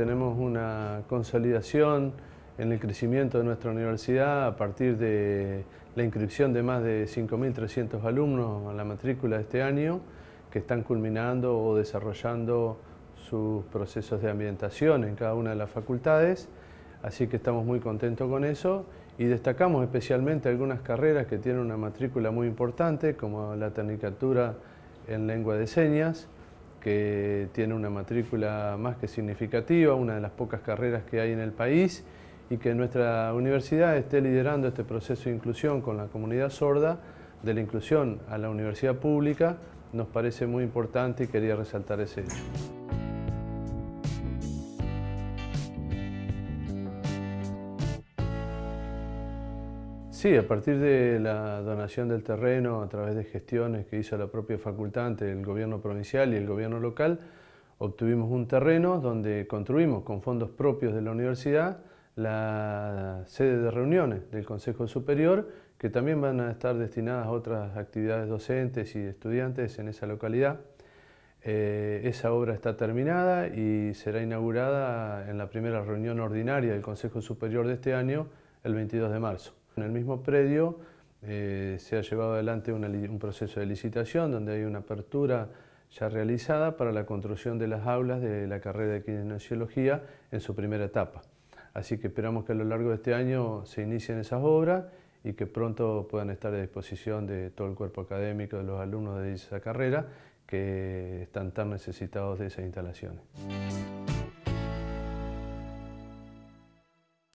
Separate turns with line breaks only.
tenemos una consolidación en el crecimiento de nuestra universidad a partir de la inscripción de más de 5.300 alumnos a la matrícula de este año que están culminando o desarrollando sus procesos de ambientación en cada una de las facultades, así que estamos muy contentos con eso. Y destacamos especialmente algunas carreras que tienen una matrícula muy importante, como la tecnicatura en lengua de señas, que tiene una matrícula más que significativa, una de las pocas carreras que hay en el país, y que nuestra universidad esté liderando este proceso de inclusión con la comunidad sorda, de la inclusión a la universidad pública, nos parece muy importante y quería resaltar ese hecho. Sí, a partir de la donación del terreno a través de gestiones que hizo la propia facultante, el gobierno provincial y el gobierno local, obtuvimos un terreno donde construimos con fondos propios de la universidad la sede de reuniones del Consejo Superior, que también van a estar destinadas a otras actividades docentes y estudiantes en esa localidad. Eh, esa obra está terminada y será inaugurada en la primera reunión ordinaria del Consejo Superior de este año, el 22 de marzo. En el mismo predio eh, se ha llevado adelante un proceso de licitación donde hay una apertura ya realizada para la construcción de las aulas de la carrera de kinesiología en su primera etapa. Así que esperamos que a lo largo de este año se inicien esas obras y que pronto puedan estar a disposición de todo el cuerpo académico, de los alumnos de esa carrera que están tan necesitados de esas instalaciones.